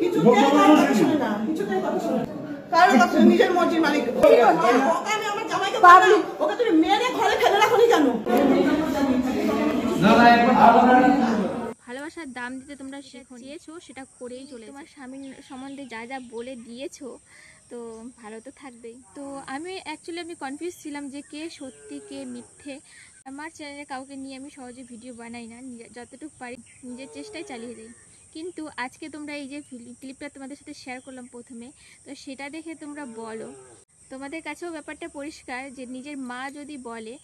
কিছুতেই না কিছুতেই কথা শুনে না। কারোর কথা শুনে না, নিজের মর্জির মালিক। আমি আমার জামাইকে ওকে তুমি মেরে ঘরে ফেলে রাখনি কেন? ভালোবাসার দাম দিতে তোমরা শিখিয়েছো সেটা করেই চলে তোমার স্বামীর সম্বন্ধে যা যা বলে দিয়েছ তো ভালো তো থাকবেই। তো আমি অ্যাকচুয়ালি আমি কনফিউজ ছিলাম যে কে সত্যি কে মিথ্যে। আমার চ্যানেলে কাউকে নিয়ে আমি সহজে ভিডিও বানাই না যতটুকু পারি নিজের চেষ্টায় চালিয়ে যাই কিন্তু আজকে তোমরা এই যে ক্লিপটা তোমাদের সাথে শেয়ার করলাম প্রথমে, তো সেটা দেখে তোমরা বলো। তোমাদের কাছেও ব্যাপারটা পরিষ্কার যে নিজের মা যদি বলে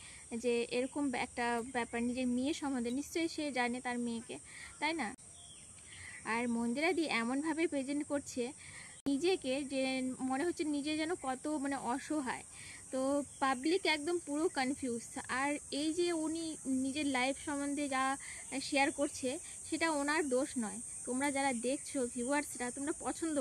যে এরকম একটা ব্যাপার নিজের মেয়ের সম্বন্ধে, নিশ্চয়ই সে জানে তার মেয়েকে, তাই না? আর মন্দিরাদি এমনভাবে প্রেজেন্ট করছে, নিজেকে যে মনে হচ্ছে নিজে যেন কত মানে অসহায়। তো পাবলিক একদম পুরো কনফিউজ আর এই যে উনি নিজের লাইফ সম্বন্ধে যা শেয়ার করছে, সেটা ওনার দোষ নয়। তোমরা যারা দেখছ ভিউয়ার্সরা তোমরা পছন্দ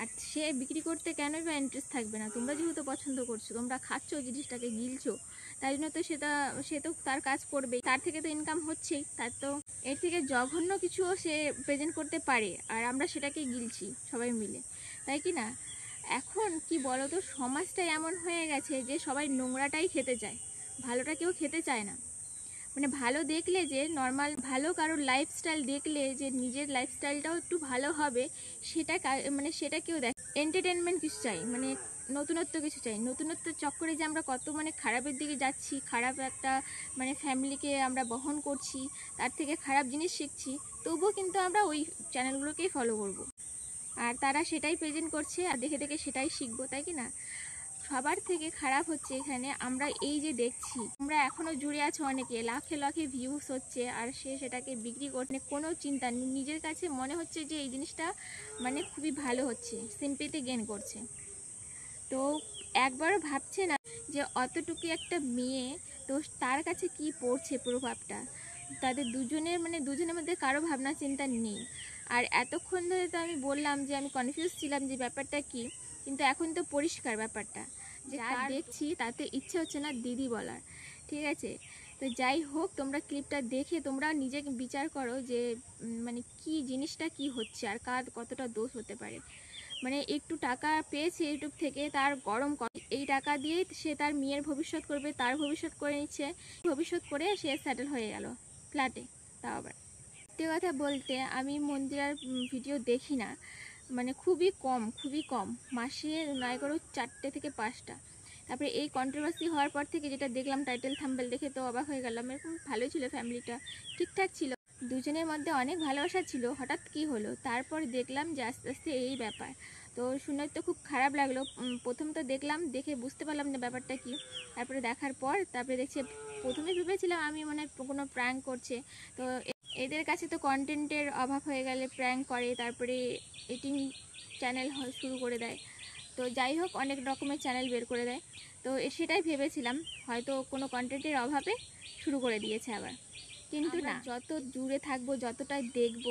আর সে বিক্রি করতে কেনই বা ইন্টারেস্ট থাকবে না? তোমরা যেহেতু পছন্দ করছ, তোমরা খাচ্ছ, জিনিসটাকে গিলছো, তাই জন্য তো সেটা, সে তো তার কাজ করবেই। তার থেকে তো ইনকাম হচ্ছেই, তার তো এর থেকে জঘন্য কিছুও সে প্রেজেন্ট করতে পারে, আর আমরা সেটাকে গিলছি সবাই মিলে। তাই কি না? এখন কি বলো তো সমাজটা এমন হয়ে গেছে যে সবাই নোংরাটাই খেতে চায়। ভালোটা কেউ খেতে চায় না। মানে ভালো দেখলে যে নর্মাল ভালো কারোর লাইফস্টাইল দেখলে যে, নিজের লাইফস্টাইলটাও একটু ভালো হবে, সেটা মানে সেটা কেউ দেখ এন্টারটেনমেন্ট কিছু চাই মানে নতুনত্ব কিছু চাই নতুনত্ব চক্করে যে আমরা কত মানে খারাপের দিকে যাচ্ছি, খারাপ একটা মানে ফ্যামিলিকে আমরা বহন করছি, তার থেকে খারাপ জিনিস শিখছি, তবুও কিন্তু আমরা ওই চ্যানেলগুলোকেই ফলো করব। আর তারা সেটাই প্রেজেন্ট করছে, আর দেখে দেখে সেটাই শিখব, তাই কি না সবার থেকে খারাপ হচ্ছে এখানে, আমরা এই যে দেখছি, আমরা এখনও জুড়ে আছো অনেকে, লাখে লাখে ভিউস হচ্ছে আর সে সেটাকে বিক্রি করতে কোনো চিন্তা নেই, নিজের কাছে মনে হচ্ছে যে এই জিনিসটা মানে খুবই ভালো হচ্ছে সিম্পিতে গেন করছে। তো একবারও ভাবছে না যে অতটুকু একটা মেয়ে, তো তার কাছে কি পড়ছে প্রভাবটা? তাদের দুজনের মানে দুজনের মধ্যে কারও ভাবনা চিন্তা নেই। আর এতক্ষণ ধরে তো আমি বললাম যে, আমি কনফিউজ ছিলাম যে ব্যাপারটা কি? কিন্তু এখন তো পরিষ্কার ব্যাপারটা। যে দেখছি তাতে ইচ্ছে হচ্ছে না দিদি বলার ঠিক আছে? তো যাই হোক তোমরা ক্লিপটা দেখে তোমরা নিজেকে বিচার করো যে মানে কি জিনিসটা কি হচ্ছে আর কার কতটা দোষ হতে পারে। মানে একটু টাকা পেয়েছে ইউটিউব থেকে তার গরম এই টাকা দিয়ে সে তার মেয়ের ভবিষ্যৎ করবে তার ভবিষ্যৎ করে নিচ্ছে ভবিষ্যৎ করে সে স্যাটেল হয়ে গেল ফ্ল্যাটে তাও আবার। সত্যি কথা বলতে আমি মন্দিরার ভিডিও দেখি না। মানে খুবই কম খুবই কম। মাসে নয় করো চারটে থেকে পাঁচটা। তারপরে এই কন্ট্রোভার্সি হওয়ার পর থেকে যেটা দেখলাম টাইটেল থাম্বেল দেখে তো অবাক হয়ে গেলাম। এরকম ভালোই ছিল ফ্যামিলিটা ঠিকঠাক ছিল। দুজনের মধ্যে অনেক ভালোবাসা ছিল। হঠাৎ কি হলো? তারপর দেখলাম যে আস্তে আস্তে এই ব্যাপার। তো শুনে তো খুব খারাপ লাগল। প্রথম তো দেখলাম, দেখে বুঝতে পারলাম না ব্যাপারটা কি। তারপরে দেখার পর, তারপরে দেখছি, প্রথমে ভেবেছিলাম আমি মনে কোনো প্র্যাঙ্ক করছে। তো এদের কাছে তো কন্টেন্টের অভাব হয়ে গেলে প্র্যাঙ্ক করে তারপরে এটিং চ্যানেল শুরু করে দেয়। তো যাই হোক অনেক রকমের চ্যানেল বের করে দেয়। তো সেটাই ভেবেছিলাম হয়তো কোনো কন্টেন্টের অভাবে শুরু করে দিয়েছে আবার। কিন্তু না যত দূরে থাকব যতটাই দেখব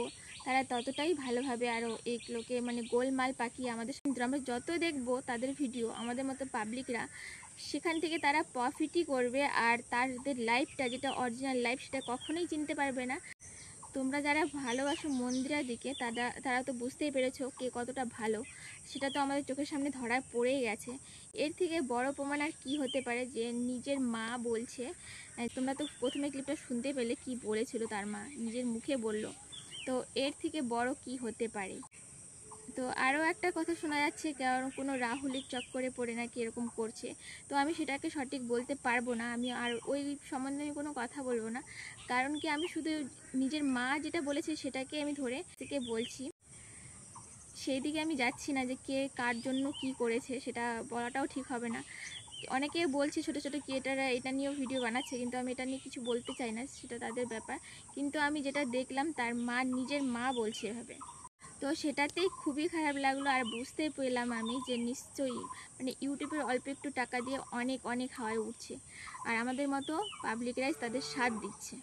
তারা ততটাই ভালোভাবে আরও এইগুলোকে মানে গোলমাল পাকিয়ে আমাদের আমরা যত দেখব তাদের ভিডিও আমাদের মতো পাবলিকরা সেখান থেকে তারা প্রফিটই করবে আর তাদের লাইফটা যেটা অরিজিনাল লাইফ সেটা কখনোই চিনতে পারবে না। তোমরা যারা ভালোবাসো মন্দিরা দিকে, তারা তারা তো বুঝতেই পেরেছ কে কতটা ভালো। সেটা তো আমাদের চোখের সামনে ধরা পড়েই গেছে। এর থেকে বড় প্রমাণ আর কী হতে পারে যে নিজের মা বলছে তোমরা তো প্রথমে ক্লিপটা শুনতে পেলে কি বলেছিল তার মা? নিজের মুখে বলল। তো এর থেকে বড় কি হতে পারে? তো আরও একটা কথা শোনা যাচ্ছে, কারণ কোনো রাহুলের চক্করে পড়ে নাকি এরকম করছে। তো আমি সেটাকে সঠিক বলতে পারব না, আমি আর ওই সম্বন্ধে আমি কোনো কথা বলব না। কারণ কি আমি শুধু নিজের মা যেটা বলেছে সেটাকে আমি ধরে থেকে বলছি। সেই দিকে আমি যাচ্ছি না যে কে কার জন্য কি করেছে, সেটা বলাটাও ঠিক হবে না। অনেকে বলছে ছোট ছোট ক্রিয়েটাররা এটা নিয়েও ভিডিও বানাচ্ছে, কিন্তু আমি এটা নিয়ে কিছু বলতে চাই না, সেটা তাদের ব্যাপার। কিন্তু আমি যেটা দেখলাম, তার মা, নিজের মা বলছে এভাবে। তো সেটাতেই খুবই খারাপ লাগল আর বুঝতে পেলাম আমি যে নিশ্চয়ই মানে ইউটিউবের অল্প একটু টাকা দিয়ে অনেক অনেক হাওয়ায় উঠছে আর আমাদের মতো পাবলিকরাই তাদের সাথ দিচ্ছে।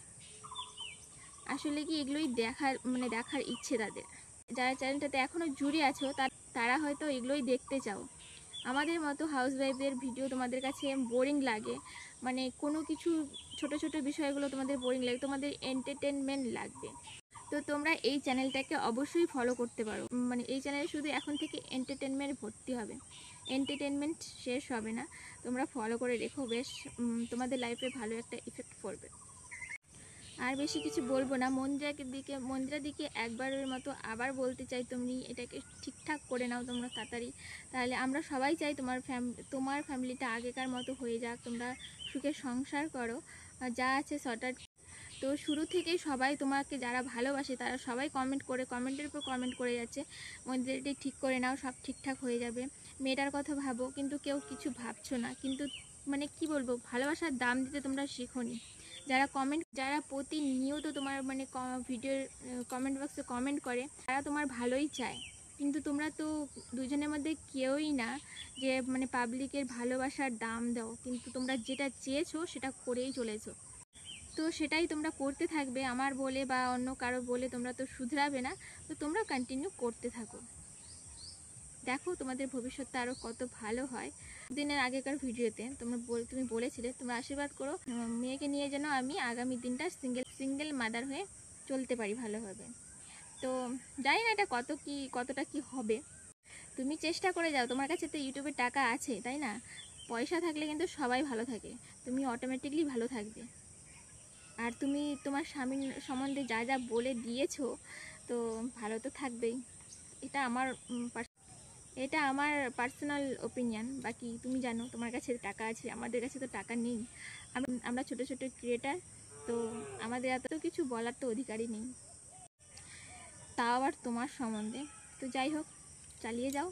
আসলে কি এগুলোই দেখার মানে দেখার ইচ্ছে তাদের। যারা চ্যানেলটাতে এখনও জুড়ে আছো তারা হয়তো এগুলোই দেখতে চাও। আমাদের মতো হাউস ওয়াইফদের ভিডিও তোমাদের কাছে বোরিং লাগে। মানে কোনো কিছু ছোট ছোট বিষয়গুলো তোমাদের বোরিং লাগে। তোমাদের এন্টারটেনমেন্ট লাগবে। তো তোমরা এই চ্যানেলটাকে অবশ্যই ফলো করতে পারো। মানে এই চ্যানেলে শুধু এখন থেকে এন্টারটেনমেন্ট ভর্তি হবে। এন্টারটেনমেন্ট শেষ হবে না। তোমরা ফলো করে রেখো, বেশ তোমাদের লাইফে ভালো একটা ইফেক্ট পড়বে। আর বেশি কিছু বলব না। মন্দিরাকে দিকে, মন্দিরার দিকে একবারের মতো আবার বলতে চাই, তুমি এটাকে ঠিকঠাক করে নাও তোমরা তাড়াতাড়ি। তাহলে আমরা সবাই চাই তোমার ফ্যাম, তোমার ফ্যামিলিটা আগেকার মতো হয়ে যাক। তোমরা সুখে সংসার করো। যা আছে সর্টার তো শুরু থেকেই সবাই তোমাকে যারা ভালোবাসে তারা সবাই কমেন্ট করে কমেন্টের উপর কমেন্ট করে যাচ্ছে। মন্দিরটি ঠিক করে নাও, সব ঠিকঠাক হয়ে যাবে। মেয়েটার কথা ভাবো, কিন্তু কেউ কিছু ভাবছ না। কিন্তু মানে কি বলব, ভালোবাসার দাম দিতে তোমরা শেখোনি। যারা কমেন্ট যারা প্রতিনিয়ত তোমার মানে ভিডিওর কমেন্ট বক্সে কমেন্ট করে, তারা তোমার ভালোই চায়। কিন্তু তোমরা তো দুজনের মধ্যে কেউই না যে মানে পাবলিকের ভালোবাসার দাম দাও। কিন্তু তোমরা যেটা চেয়েছো সেটা করেই চলেছো। তো সেটাই তোমরা করতে থাকবে, আমার বলে বা অন্য কারও বলে তোমরা তো শুধরাবে না, তো তোমরা কন্টিনিউ করতে থাকো। দেখো তোমাদের ভবিষ্যৎটা আরও কত ভালো হয়। দিনের আগেকার ভিডিওতে তোমরা তুমি বলেছিলে, তোমরা আশীর্বাদ করো মেয়েকে নিয়ে যেন আমি আগামী দিনটা সিঙ্গেল সিঙ্গেল মাদার হয়ে চলতে পারি ভালোভাবে। তো জানি না এটা কত কি, কতটা কি হবে। তুমি চেষ্টা করে যাও, তোমার কাছে তো ইউটিউবে টাকা আছে, তাই না? পয়সা থাকলে কিন্তু সবাই ভালো থাকে, তুমি অটোমেটিকলি ভালো থাকবে। আর তুমি তোমার স্বামীর সম্বন্ধে যা যা বলে দিয়েছ, তো ভালো তো থাকবেই। এটা আমার এটা আমার পার্সোনাল ওপিনিয়ন বাকি তুমি জানো, তোমার কাছে টাকা আছে, আমাদের কাছে তো টাকা নেই। আমরা ছোট ছোট ক্রিয়েটার তো আমাদের এত কিছু বলার তো অধিকারই নেই। তাও আবার তোমার সম্বন্ধে। তো যাই হোক, চালিয়ে যাও।